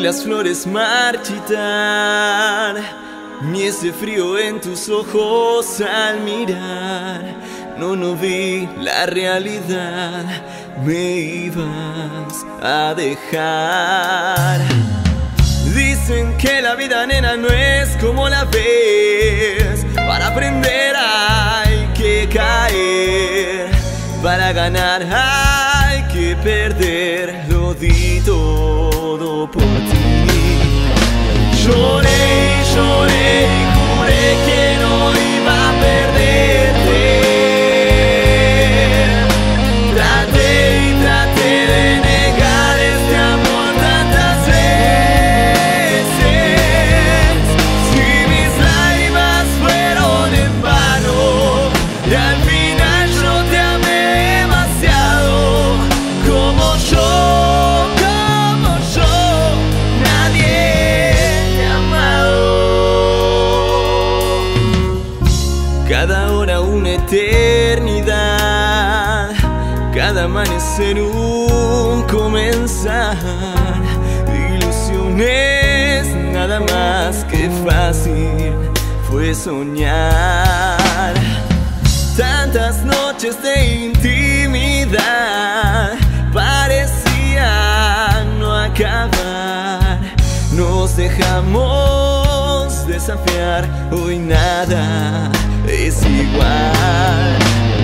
las flores marchitar, ni ese frío en tus ojos al mirar. No, no vi la realidad, me ibas a dejar. Dicen que la vida, nena, no es como la ves. Para aprender hay que caer, para ganar hay cada amanecer un comenzar. Ilusiones, nada más que fácil fue soñar. Tantas noches de intimidad parecían no acabar. Nos dejamos desafiar, hoy nada es igual.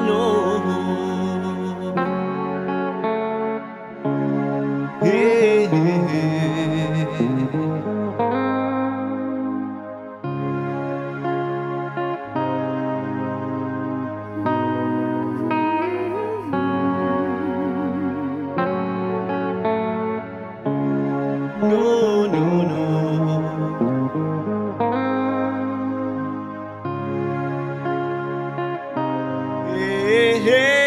no. Yeah. No. hey, hey.